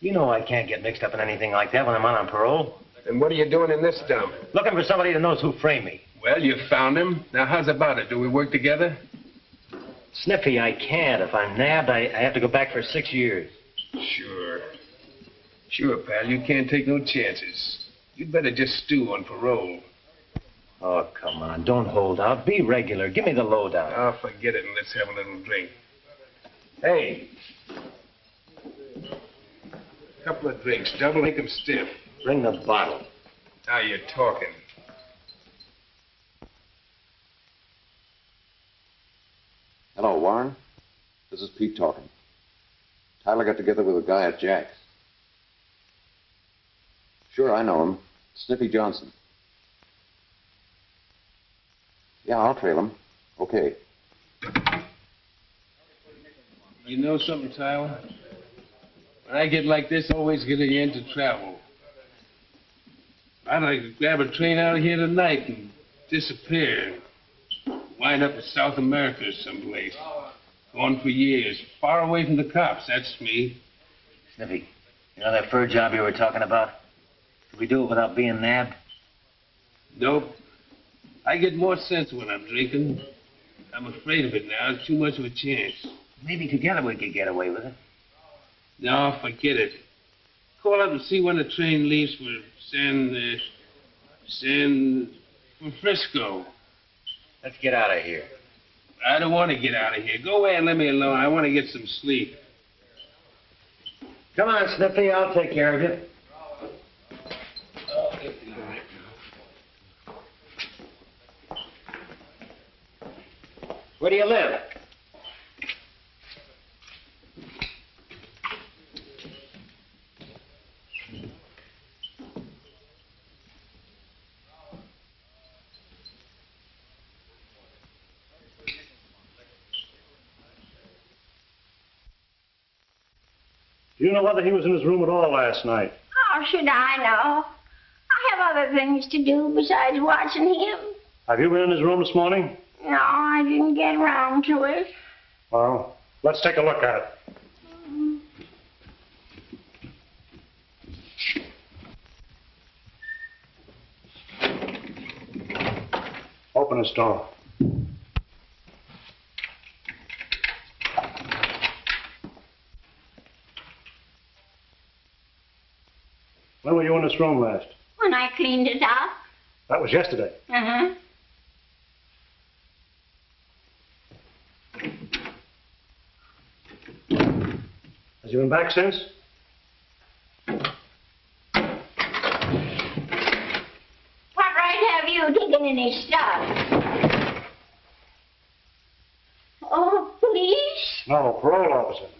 You know I can't get mixed up in anything like that when I'm out on parole.
And what are you doing in this dump?
Looking for somebody that knows who framed me.
Well, you found him. Now, how's about it? Do we work together?
Sniffy, I can't. If I'm nabbed, I, I have to go back for six years.
Sure. Sure, pal. You can't take no chances. You'd better just stew on parole.
Oh, come on. Don't hold out. Be regular. Give me the lowdown.
Oh, forget it and let's have a little drink. Hey. A couple of drinks. Double, make 'em stiff.
Bring the bottle.
Now you're talking.
Hello, Warren. This is Pete talking. Tyler got together with a guy at Jack's. Sure, I know him. Sniffy Johnson. Yeah, I'll trail him. Okay.
You know something, Tyler? When I get like this, always get a end to travel. I'd like to grab a train out of here tonight and disappear. Wind up in South America or someplace. Gone for years. Far away from the cops. That's me.
Sniffy, you know that fur job you were talking about? Could we do it without being nabbed?
Nope. I get more sense when I'm drinking. I'm afraid of it now. It's too much of a chance.
Maybe together we could get away with it.
No, forget it. Call up and see when the train leaves for San, uh, San, for Frisco.
Let's get out of here.
I don't want to get out of here. Go away and let me alone. I want to get some sleep.
Come on, Sniffy. I'll take care of you. Where do you live?
Do you know whether he was in his room at all last night?
How should I know? I have other things to do besides watching him.
Have you been in his room this morning?
No, I didn't get round to it.
Well, let's take a look at it. Open this door. When were you in this room last?
When I cleaned it up.
That was yesterday.
Uh-huh.
Has he been back since?
What right have you taken any stuff? Oh, please?
No, parole officer.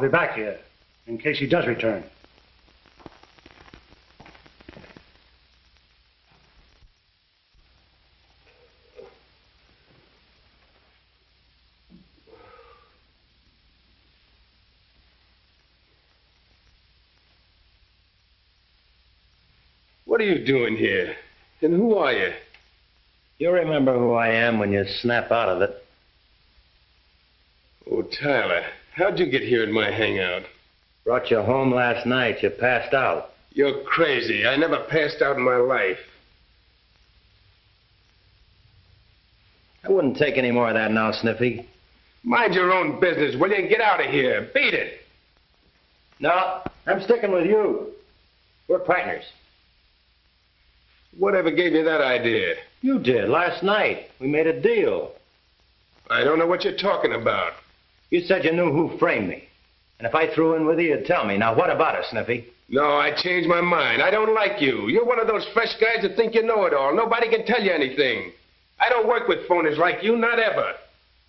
I'll be back here in case he does return.
What are you doing here? And who are you?
You'll remember who I am when you snap out of it.
Oh, Tyler, how'd you get here in my hangout?
Brought you home last night. You passed out.
You're crazy. I never passed out in my life.
I wouldn't take any more of that now, Sniffy.
Mind your own business, will you? Get out of here. Beat it.
No, I'm sticking with you. We're partners.
Whatever gave you that idea?
You did last night. We made a deal.
I don't know what you're talking about.
You said you knew who framed me. And if I threw in with you, you'd tell me. Now, what about it, Sniffy?
No, I changed my mind. I don't like you. You're one of those fresh guys that think you know it all. Nobody can tell you anything. I don't work with phonies like you, not ever.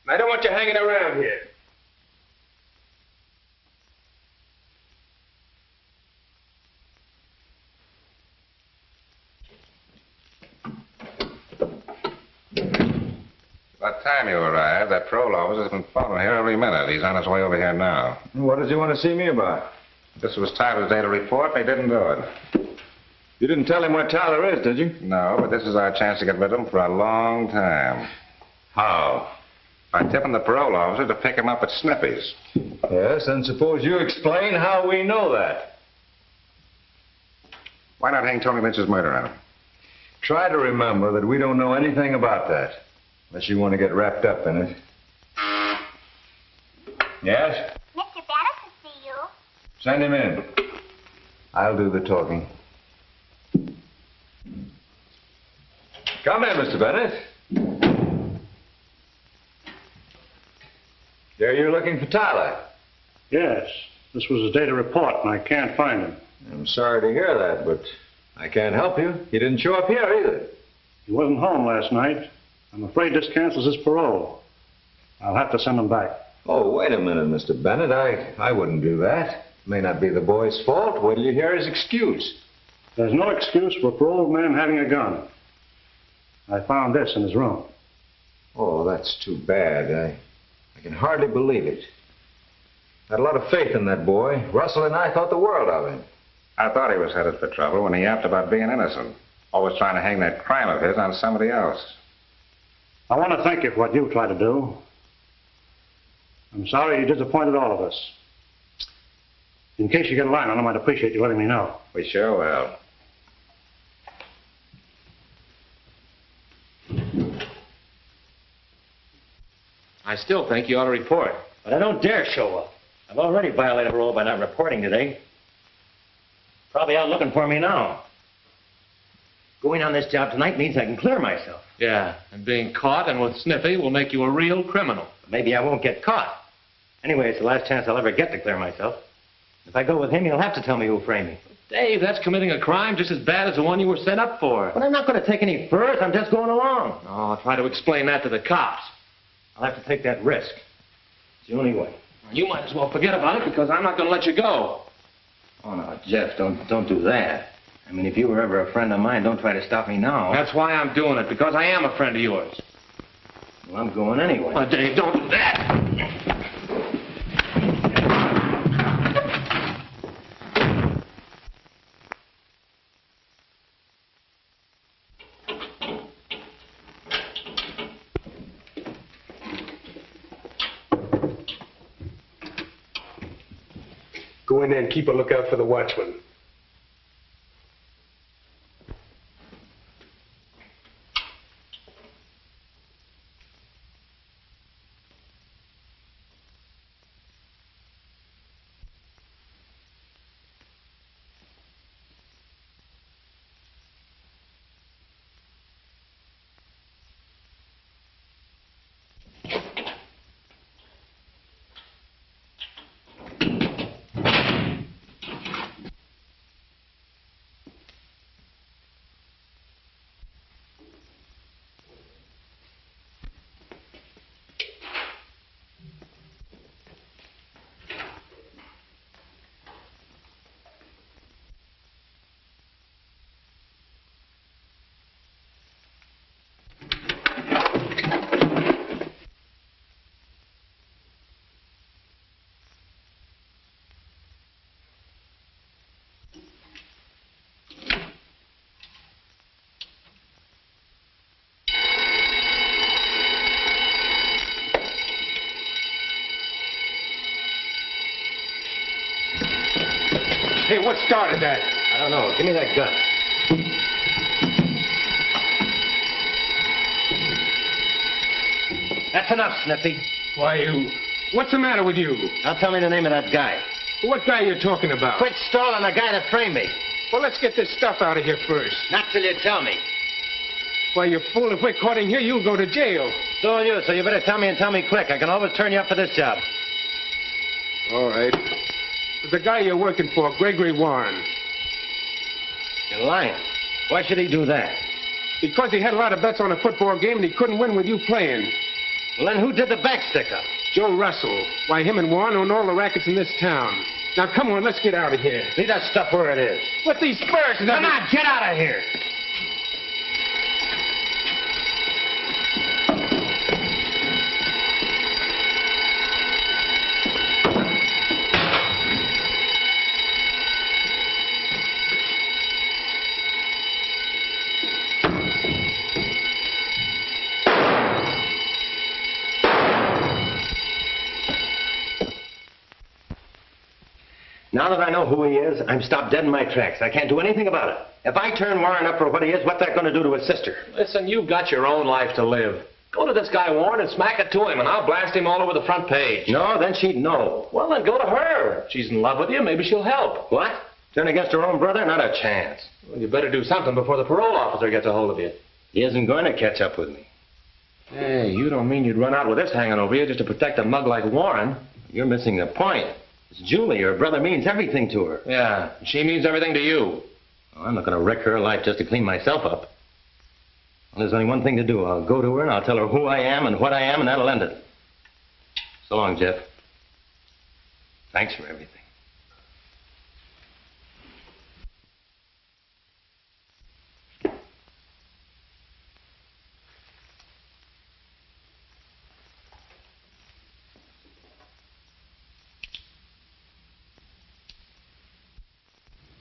And I don't want you hanging around here.
About time you arrived, that parole officer's been following here every minute. He's on his way over here now.
What does he want to see me about?
This was Tyler's day to report, and he didn't do it.
You didn't tell him where Tyler is, did you?
No, but this is our chance to get rid of him for a long time.
How?
By tipping the parole officer to pick him up at Sniffy's.
Yes, and suppose you explain how we know that.
Why not hang Tony Lynch's murder on him?
Try to remember that we don't know anything about that, unless you want to get wrapped up in it. Yes?
Mr. Banner can see you.
Send him in. I'll do the talking. Come in, Mr. Bennett. There you're looking for Tyler.
Yes, this was his day to report, and I can't find him.
I'm sorry to hear that, but I can't help you. He didn't show up here either.
He wasn't home last night. I'm afraid this cancels his parole. I'll have to send him back.
Oh, wait a minute, Mr. Bennett. I, I wouldn't do that. It May not be the boy's fault. Wait till you hear his excuse.
There's no excuse for a paroled man having a gun. I found this in his room.
Oh, that's too bad. I, I can hardly believe it. I Had a lot of faith in that boy. Russell and I thought the world of him.
I thought he was headed for trouble when he yapped about being innocent. Always trying to hang that crime of his on somebody else.
I want to thank you for what you tried to do. I'm sorry you disappointed all of us. In case you get a line on him, I'd appreciate you letting me know.
We sure will.
I still think you ought to report. But I don't dare show up. I've already violated a rule by not reporting today. Probably out looking for me now. Going on this job tonight means I can clear myself.
Yeah, and being caught and with Sniffy will make you a real criminal.
Maybe I won't get caught. Anyway, it's the last chance I'll ever get to clear myself. If I go with him, he'll have to tell me who framed me.
Dave, that's committing a crime just as bad as the one you were set up for.
But I'm not going to take any furs. I'm just going along.
Oh, I'll try to explain that to the cops.
I'll have to take that risk. It's the only way.
You might as well forget about it because I'm not going to let you go.
Oh, no, Jeff, don't, don't do that. I mean, if you were ever a friend of mine, don't try to stop me now.
That's why I'm doing it, because I am a friend of yours.
Well, I'm going anyway.
Oh, Dave, don't do that.
Go in there and keep a lookout for the watchman. Hey, what started that?
I don't know. Give me that gun. That's enough, Sniffy.
Why, you... What's the matter with you?
Now tell me the name of that guy.
What guy are you talking about?
Quit stalling the guy that framed me.
Well, let's get this stuff out of here first.
Not till you tell me.
Why, you fool, if we're caught in here, you'll go to jail.
So will you, so you better tell me and tell me quick. I can always turn you up for this job.
All right. The guy you're working for, Gregory Warren.
You're lying. Why should he do that?
Because he had a lot of bets on a football game and he couldn't win with you playing.
Well, then who did the back stick up?
Joe Russell. Why, him and Warren own all the rackets in this town. Now, come on, let's get out of here.
Leave that stuff where it is.
What these spurs?
Come on, get out of here. That I know who he is, I'm stopped dead in my tracks. I can't do anything about it. If I turn Warren up for what he is, what's that going to do to his sister?
Listen, you've got your own life to live. Go to this guy Warren and smack it to him, and I'll blast him all over the front page.
No, then she'd know.
Well, then go to her. She's in love with you, maybe she'll help.
What? Turn against her own brother? Not a chance.
Well, you better do something before the parole officer gets a hold of you.
He isn't going to catch up with me.
Hey, you don't mean you'd run out with this hanging over you just to protect a mug like Warren?
You're missing the point. It's Julie. Her brother means everything to her.
Yeah, she means everything to you.
Well, I'm not going to wreck her life just to clean myself up. Well, there's only one thing to do. I'll go to her and I'll tell her who I am and what I am, and that'll end it. So long, Jeff. Thanks for everything.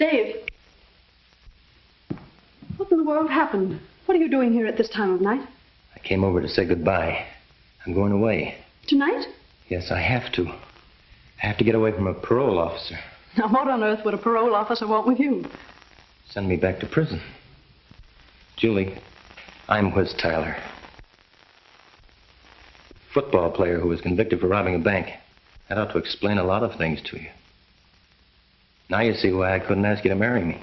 Dave. What in the world happened? What are you doing here at this time of night?
I came over to say goodbye. I'm going away.
Tonight?
Yes, I have to. I have to get away from a parole officer.
Now, what on earth would a parole officer want with you?
Send me back to prison. Julie, I'm Whiz Tyler. Football player who was convicted for robbing a bank. That ought to explain a lot of things to you. Now you see why I couldn't ask you to marry me.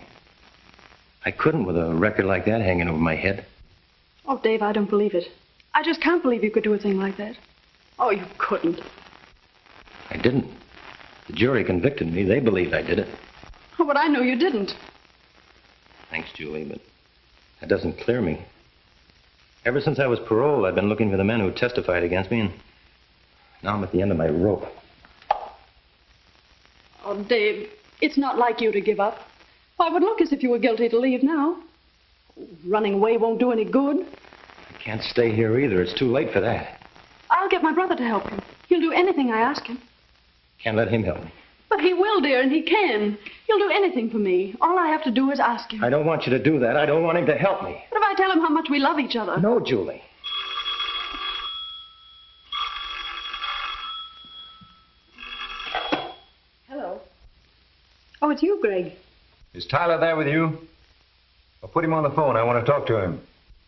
I couldn't with a record like that hanging over my head.
Oh, Dave, I don't believe it. I just can't believe you could do a thing like that. Oh, you couldn't.
I didn't. The jury convicted me. They believed I did it.
Oh, but I know you didn't.
Thanks, Julie, but that doesn't clear me. Ever since I was paroled, I've been looking for the men who testified against me, and now I'm at the end of my rope.
Oh, Dave, it's not like you to give up. Why, it would look as if you were guilty to leave now. Running away won't do any good.
I can't stay here either. It's too late for that.
I'll get my brother to help you. He'll do anything I ask him.
Can't let him help me.
But he will, dear, and he can. He'll do anything for me. All I have to do is ask him.
I don't want you to do that. I don't want him to help me.
What if I tell him how much we love each other?
No, Julie.
It's you, Greg.
Is Tyler there with you? I'll put him on the phone. I want to talk to him.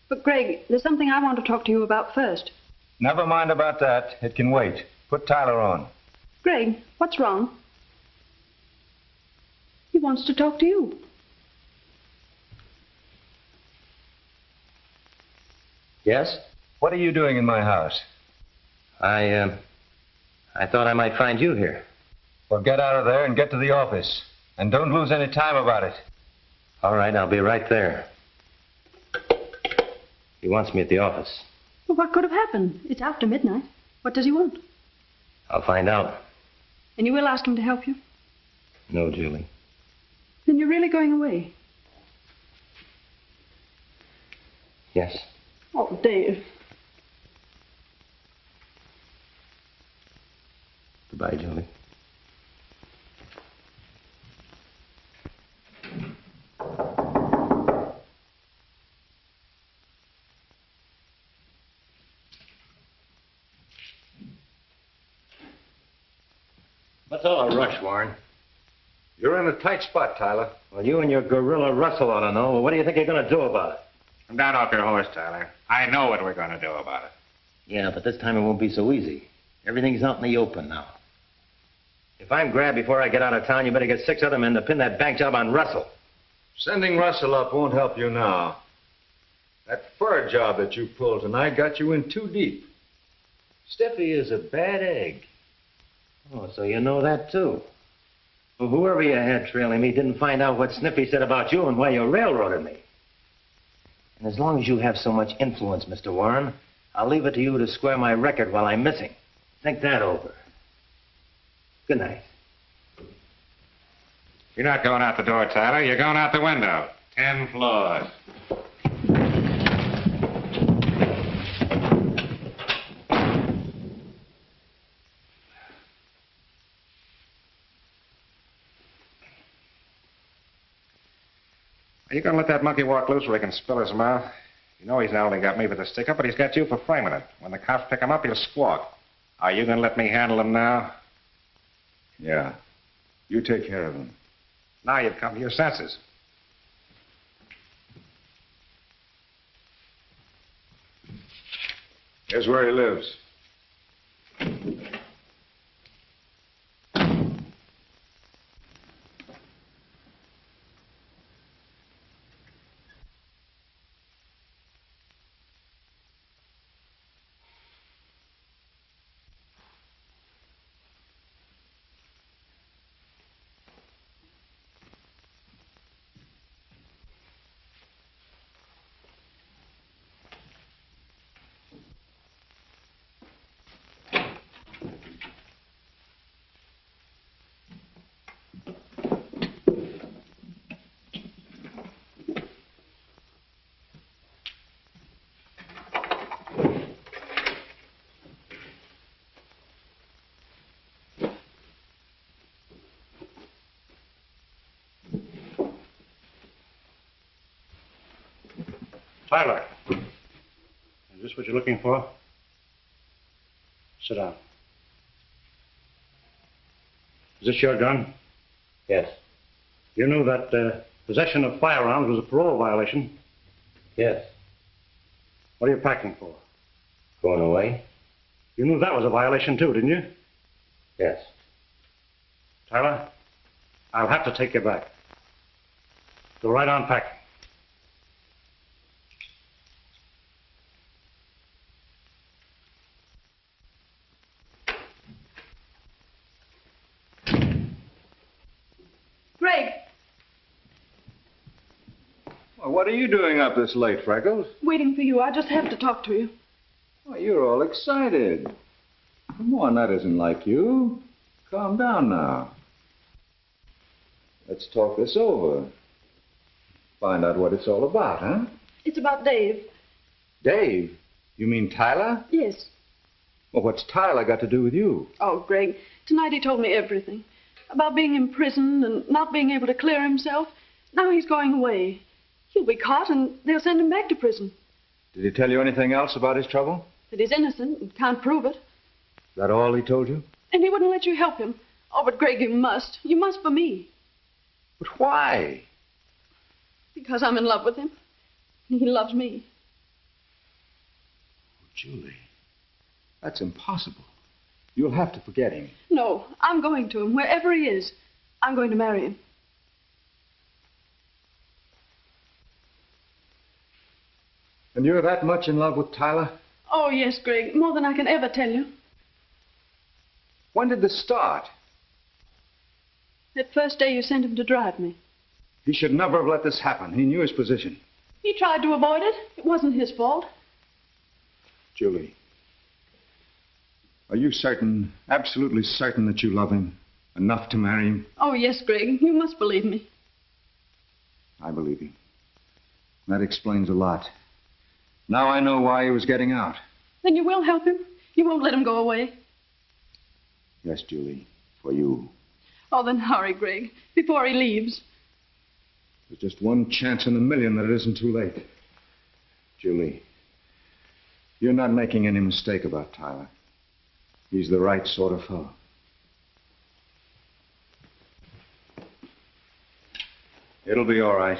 But, Greg, there's something I want to talk to you about first.
Never mind about that. It can wait. Put Tyler on.
Greg, what's wrong? He wants to talk to you.
Yes?
What are you doing in my house?
I, uh, I thought I might find you here.
Well, get out of there and get to the office. And don't lose any time about it.
All right, I'll be right there. He wants me at the office.
Well, what could have happened? It's after midnight. What does he want?
I'll find out.
And you will ask him to help you?
No, Julie.
Then you're really going away?
Yes.
Oh, Dave.
Goodbye, Julie. What's all the rush, Warren?
You're in a tight spot, Tyler.
Well, you and your gorilla Russell ought to know. Well, what do you think you're going to do about it?
Come down off your horse, Tyler. I know what we're going to do about it.
Yeah, but this time it won't be so easy. Everything's out in the open now. If I'm grabbed before I get out of town, you better get six other men to pin that bank job on Russell.
Sending Russell up won't help you now. That fur job that you pulled tonight got you in too deep. Steffi is a bad egg.
Oh, so you know that too. Well, whoever you had trailing me didn't find out what Sniffy said about you and why you railroaded me. And as long as you have so much influence, Mr. Warren, I'll leave it to you to square my record while I'm missing. Think that over. Good night.
You're not going out the door, Tyler. You're going out the window. Ten floors. Are you going to let that monkey walk loose where he can spill his mouth? You know he's not only got me for the stick-up, but he's got you for framing it. When the cops pick him up, he'll squawk. Are you going to let me handle him now?
Yeah. You take care of him.
Now you've come to your senses.
Here's where he lives.
Tyler. Is this what you're looking for? Sit down. Is this your gun?
Yes.
You knew that uh, possession of firearms was a parole violation.
Yes.
What are you packing for?
Going away?
You knew that was a violation too, didn't you?
Yes.
Tyler, I'll have to take you back. Go right on packing.
Greg,
Well, what are you doing up this late, Freckles?
waiting for you. I just have to talk to you.
Why, you're all excited. Come on, that isn't like you. Calm down now. Let's talk this over. Find out what it's all about, huh?
It's about Dave.
Dave? You mean Tyler?
Yes.
Well, what's Tyler got to do with you?
Oh, Greg, tonight he told me everything. About being imprisoned and not being able to clear himself. Now he's going away. He'll be caught and they'll send him back to prison.
Did he tell you anything else about his trouble?
That he's innocent and can't prove it.
Is that all he told you?
And he wouldn't let you help him. Oh, but Greg, you must. You must for me.
But why?
Because I'm in love with him. And he loves me.
Oh, Julie, that's impossible. You'll have to forget him.
No, I'm going to him, wherever he is. I'm going to marry him.
And you're that much in love with Tyler?
Oh, yes, Greg, more than I can ever tell you.
When did this start?
That first day you sent him to drive me.
He should never have let this happen. He knew his position.
He tried to avoid it. It wasn't his fault.
Julie, are you certain, absolutely certain that you love him enough to marry him?
Oh, yes, Greg, you must believe me.
I believe you. That explains a lot. Now I know why he was getting out.
Then you will help him? You won't let him go away?
Yes, Julie, for you.
Oh, then hurry, Greg, before he leaves.
There's just one chance in a million that it isn't too late. Julie, you're not making any mistake about Tyler. He's the right sort of fellow. It'll be all right.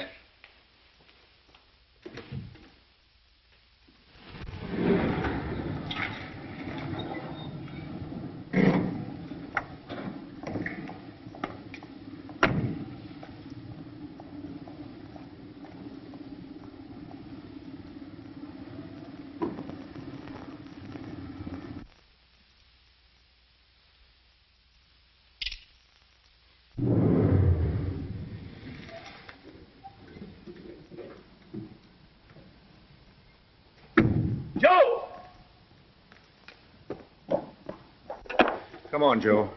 On, Joe.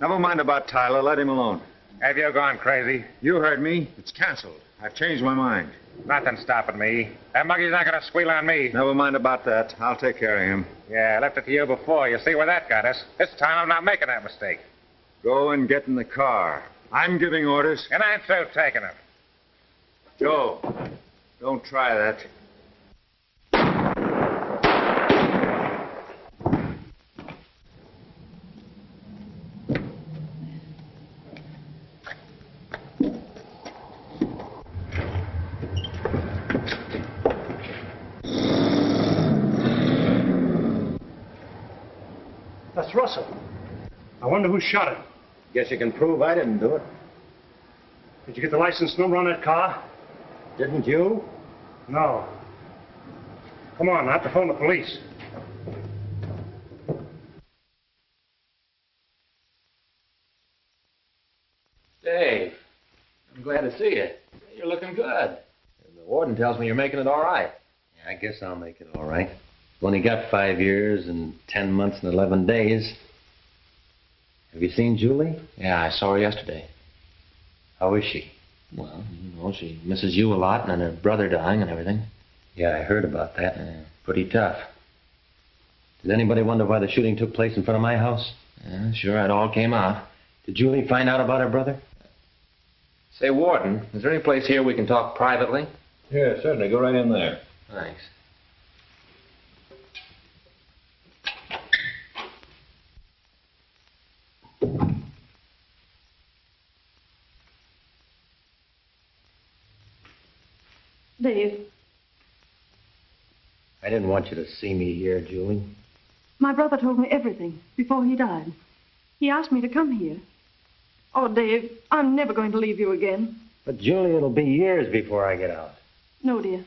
Never mind about Tyler. Let him alone.
Have you gone crazy?
You heard me. It's canceled. I've changed my mind.
Nothing stopping me. That monkey's not going to squeal on me.
Never mind about that. I'll take care of him.
Yeah, I left it to you before. You see where that got us. This time I'm not making that mistake.
Go and get in the car. I'm giving orders.
And I'm through taking them.
Joe, don't try that.
That's Russell. I wonder who shot him.
Guess you can prove I didn't do it.
Did you get the license number on that car?
Didn't you?
No. Come on, I have to phone the police.
Dave, I'm glad to see you. You're looking good. The warden tells me you're making it all right.
Yeah, I guess I'll make it all right. Only got five years and ten months and eleven days. Have you seen Julie?
Yeah, I saw her yesterday.
How is she?
Well, you know, she misses you a lot and her brother dying and everything.
Yeah, I heard about that. Pretty tough. Did anybody wonder why the shooting took place in front of my house?
Yeah, sure, it all came out.
Did Julie find out about her brother?
Say, Warden, is there any place here we can talk privately?
Yeah, certainly. Go right in there.
Thanks.
Dave,
I didn't want you to see me here, Julie.
my brother told me everything before he died. He asked me to come here. Oh, Dave, I'm never going to leave you again.
But, Julie, it'll be years before I get out.
No, dear.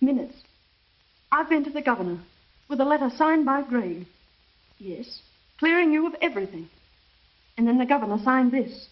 Minutes. I've been to the governor with a letter signed by Gregg. Yes, clearing you of everything. And then the governor signed this.